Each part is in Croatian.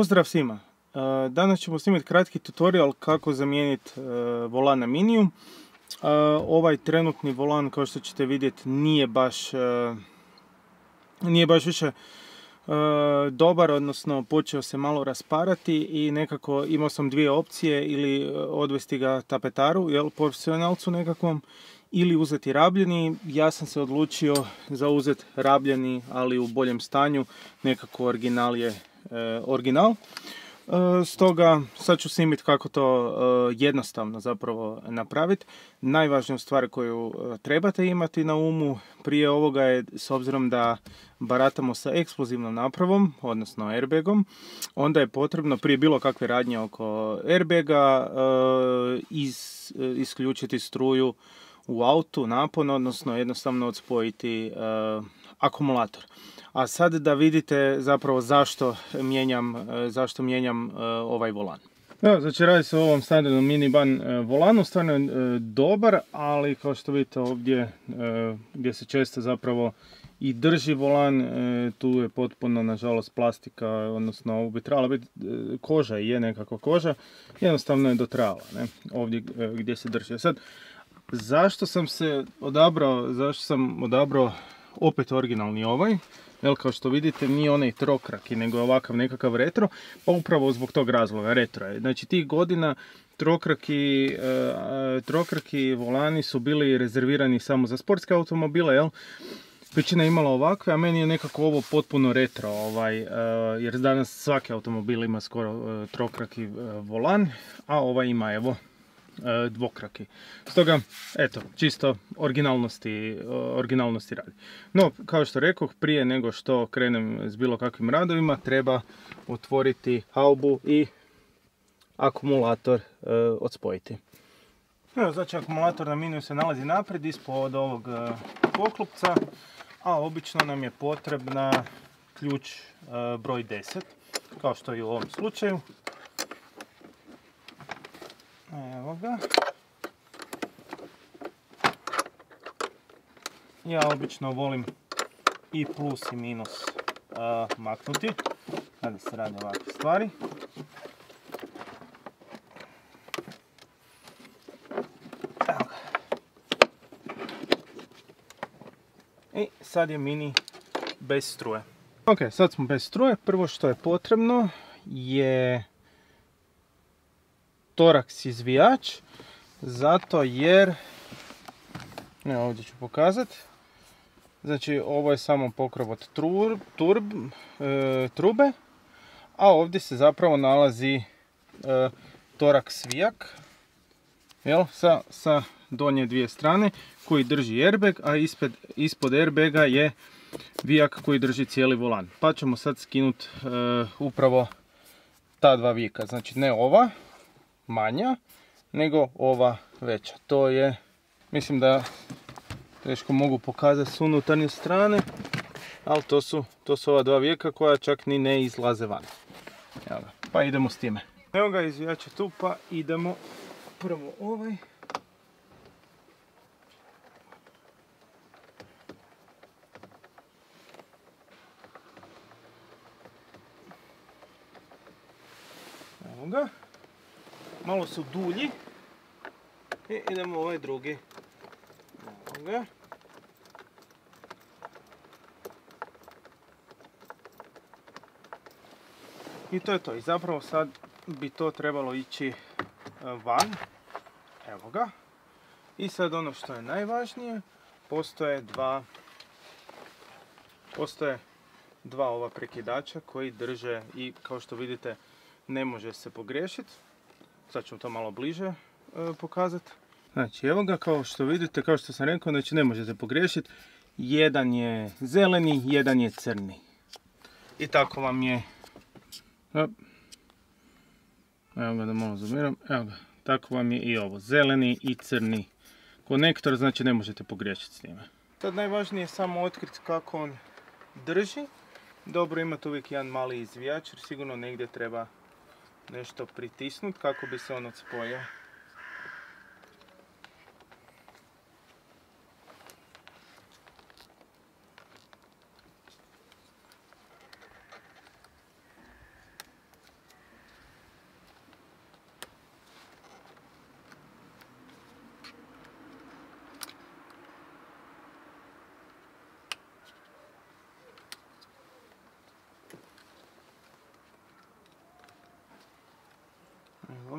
Pozdrav svima! E, danas ćemo snimati kratki tutorial kako zamijeniti e, volan na miniju. E, ovaj trenutni volan kao što ćete vidjeti nije baš nije baš više dobar, odnosno počeo se malo rasparati i nekako imao sam dvije opcije ili odvesti ga tapetaru, jel, profesionalcu nekakvom ili uzeti rabljeni. Ja sam se odlučio za uzeti rabljeni, ali u boljem stanju, nekako original je original. E, stoga sad ću snimiti kako to e, jednostavno zapravo napraviti. Najvažnija stvar koju e, trebate imati na umu prije ovoga je s obzirom da baratamo sa eksplozivnom napravom, odnosno airbagom, onda je potrebno prije bilo kakve radnje oko airbaga isključiti struju u autu napon, odnosno jednostavno odspojiti akumulator. A sad da vidite zapravo zašto mijenjam, e, zašto mijenjam e, ovaj volan. Evo, znači radi se o ovom standardnom minivan e, volanu, stvarno je dobar, ali kao što vidite ovdje gdje se često zapravo i drži volan, tu je potpuno nažalost plastika, odnosno ovo bi trebala biti koža je nekako koža, jednostavno je dotrajala, ne? ovdje gdje se drži. Sad, zašto sam se odabrao, zašto sam odabrao opet originalni ovaj? Jel, kao što vidite nije onaj trokraki, nego je ovakav nekakav retro, pa upravo zbog tog razloga, retro je. Znači tih godina trokraki, e, trokraki volani su bili rezervirani samo za sportske automobile, jel? Većina imala ovakve, a meni je nekako ovo potpuno retro, ovaj, e, jer danas svaki automobil ima skoro e, trokraki volan, a ovaj ima evo E, dvokraki. Stoga, eto, čisto originalnosti, originalnosti radi. No, kao što rekoh, prije nego što krenem s bilo kakvim radovima, treba otvoriti haubu i akumulator e, odspojiti. Evo, znači akumulator na miniju se nalazi naprijed ispod ovog e, poklopca, a obično nam je potrebna ključ broj 10, kao što je u ovom slučaju. Evo ga. Ja obično volim i plus i minus maknuti kada se radi ovakve stvari. I sad je mini bez struje. Ok, sad smo bez struje. Prvo što je potrebno je toraks izvijač zato jer evo ovdje ću pokazati znači ovo je samo pokrov od turb, e, trube a ovdje se zapravo nalazi e, torak svijak jel, sa, sa donje dvije strane koji drži airbag, a ispod, ispod airbaga je vijak koji drži cijeli volan. Pa ćemo sad skinuti e, upravo ta dva vijeka, znači ne ova, manja nego ova veća. To je, mislim da teško mogu pokazati s unutarnje strane, ali to su, to su ova dva vijeka koja čak ni ne izlaze van. Evo ga, pa idemo s time. Evo ga izvijača tu, pa idemo prvo ovaj. Evo ga malo su dulji. I idemo ovaj drugi. I to je to. I zapravo sad bi to trebalo ići e, van. Evo ga. I sad ono što je najvažnije, postoje dva postoje dva ova prekidača koji drže i kao što vidite ne može se pogriješiti. Sad ću to malo bliže e, pokazati. Znači evo ga kao što vidite, kao što sam rekao, znači ne možete pogriješiti. Jedan je zeleni, jedan je crni. I tako vam je... Evo ga da malo zoomiram. Evo ga, tako vam je i ovo. Zeleni i crni konektor, znači ne možete pogriješiti s njime. Sad najvažnije je samo otkriti kako on drži. Dobro imate uvijek jedan mali izvijač jer sigurno negdje treba nešto pritisnuti kako bi se on odspojio.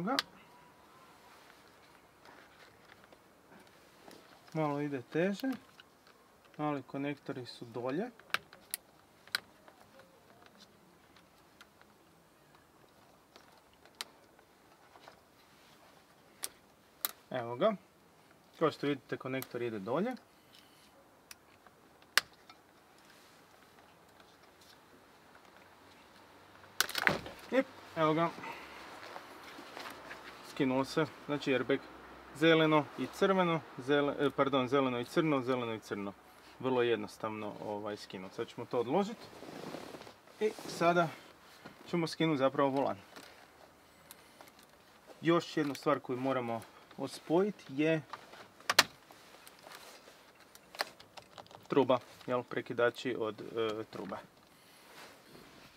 ga. Malo ide teže, ali konektori su dolje. Evo ga. Kao što vidite, konektor ide dolje. Jep, evo ga. Skinuo se. Znači airbag zeleno i crveno, e, pardon, zeleno i crno, zeleno i crno. Vrlo jednostavno ovaj, skinuti. Sad ćemo to odložiti. I sada ćemo skinuti zapravo volan. Još jednu stvar koju moramo ospojiti je truba, jel, prekidači od e, truba.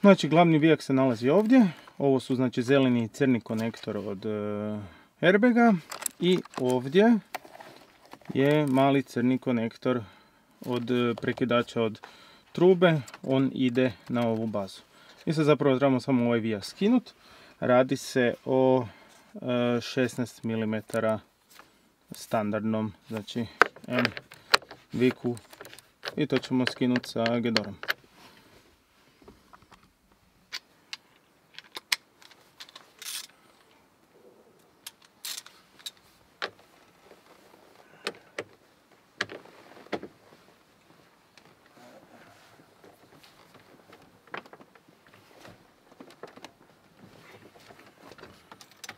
Znači, glavni vijak se nalazi ovdje. Ovo su znači zeleni i crni konektor od e, airbaga. I ovdje je mali crni konektor od e, prekidača od trube. On ide na ovu bazu. I sad zapravo trebamo samo ovaj vijak skinut. Radi se o 16 mm standardnom, znači M viku i to ćemo skinuti sa gedorom.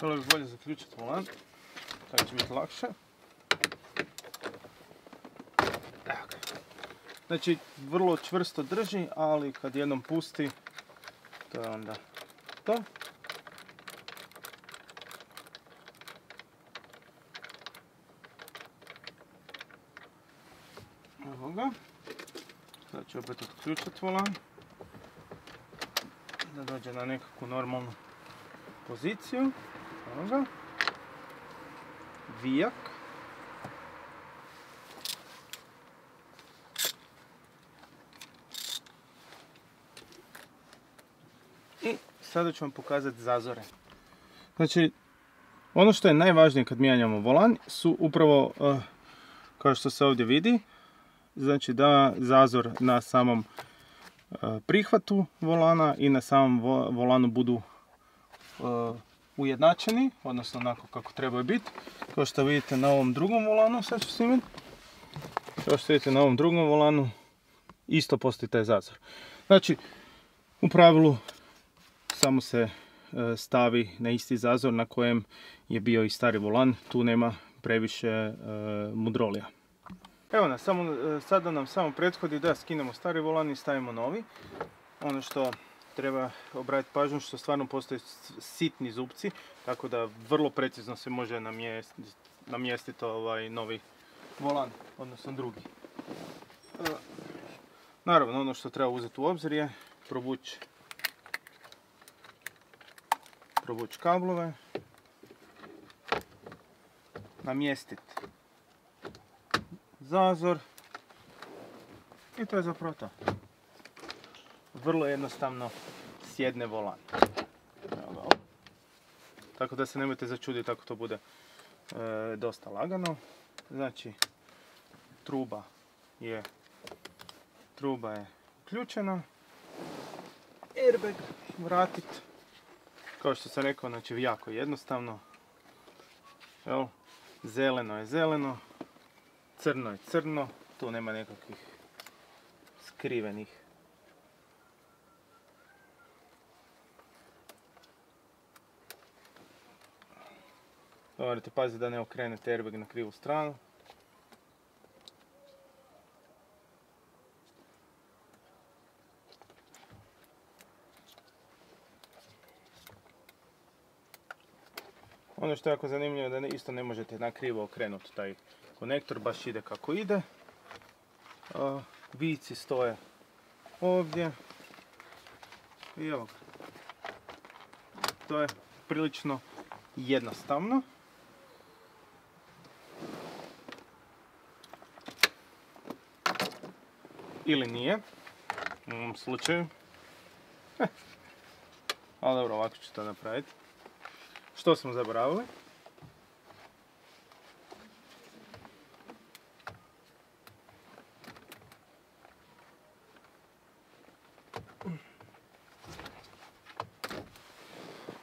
Bilo bi bolje zaključiti volan, tako će biti lakše. Znači, vrlo čvrsto drži, ali kad jednom pusti, to je onda to. Evo ga. Sad ću opet otključati volan. Da dođe na nekakvu normalnu poziciju. Evo ga. Vijak. I sada ću vam pokazati zazore. Znači, ono što je najvažnije kad mijenjamo volan su upravo, eh, kao što se ovdje vidi, znači da zazor na samom eh, prihvatu volana i na samom volanu budu eh, ujednačeni, odnosno onako kako trebaju biti. Kao što vidite na ovom drugom volanu, sad ću snimiti. Kao što vidite na ovom drugom volanu, isto postoji taj zazor. Znači, u pravilu samo se e, stavi na isti zazor na kojem je bio i stari volan, tu nema previše e, mudrolija. Evo nas, samo, e, sada nam samo prethodi da skinemo stari volan i stavimo novi. Ono što treba obratiti pažnju što stvarno postoje sitni zupci, tako da vrlo precizno se može namjestiti, ovaj novi volan, odnosno drugi. Naravno, ono što treba uzeti u obzir je provući provući kablove, namjestiti zazor i to je zapravo to. Vrlo jednostavno sjedne volan. Tako da se nemojte začuditi ako to bude e, dosta lagano. Znači, truba je truba je uključena. Airbag vratiti kao što sam rekao, znači jako jednostavno. Evo, zeleno je zeleno, crno je crno, tu nema nekakvih skrivenih Morate paziti da ne okrenete airbag na krivu stranu. Ono što je jako zanimljivo je da isto ne možete na krivo okrenuti taj konektor, baš ide kako ide. Vici stoje ovdje. I evo ga. To je prilično jednostavno. ili nije. U ovom slučaju. Ali dobro, ovako ću to napraviti. Što smo zaboravili?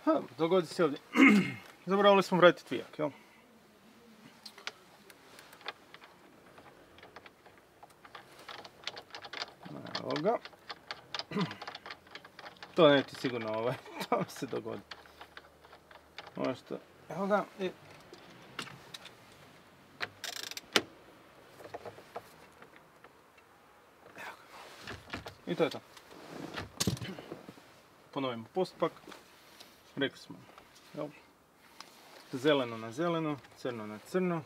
Ha, dogodi se ovdje. Zaboravili smo vratiti vijak, jel? Evo ga. To ne ti sigurno ovaj, to mi se dogodi. Možda, evo ga. I... To je to. Ponovimo postupak. Rekli smo, jel? Zeleno na zeleno, crno na crno.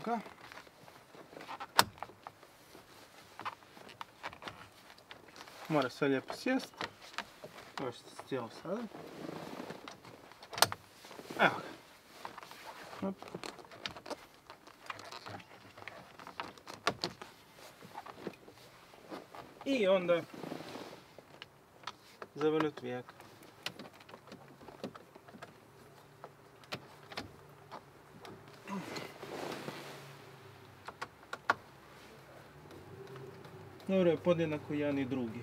Evo ga. Mora sve lijepo sjest. Možete se cijelo sada. Evo ga. Hop. I onda zavrnuti vijek. Dobro je podjednako jedan i drugi.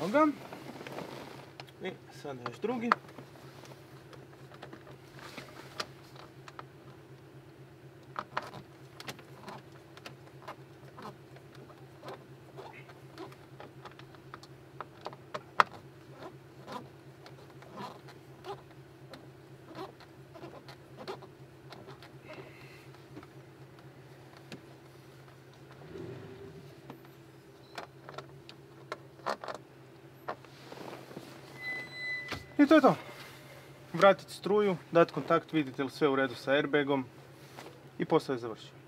Evo ga. I sad još drugi. I to je to. Vratiti struju, dati kontakt, vidite li sve u redu sa airbagom i posao je završio.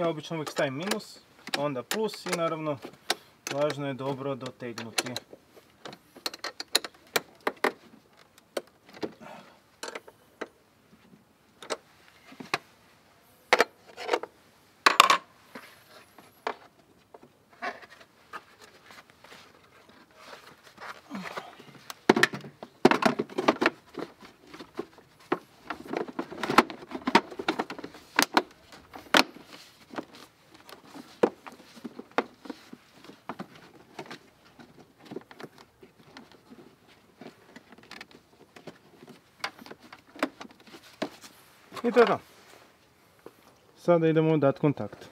Ja obično uvijek stavim minus, onda plus i naravno važno je dobro dotegnuti. I to je to. Sada idemo dati kontakt.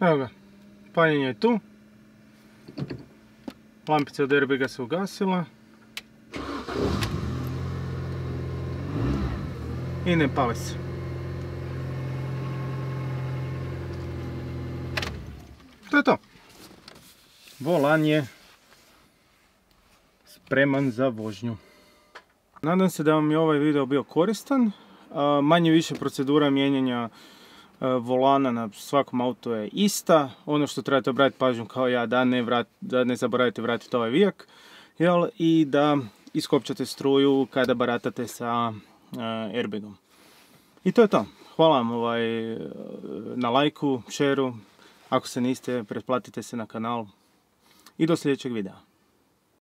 Evo ga, paljenje je tu. Lampica od airbaga se ugasila. I ne pali se. To je to. Volan je spreman za vožnju. Nadam se da vam je ovaj video bio koristan. Manje više procedura mijenjanja volana na svakom autu je ista. Ono što trebate obratiti pažnju kao ja da ne, da ne zaboravite vratiti ovaj vijak. Jel? I da iskopčate struju kada baratate sa airbagom. I to je to. Hvala vam ovaj, na lajku, šeru. Ako se niste, pretplatite se na kanal. I do sljedećeg videa.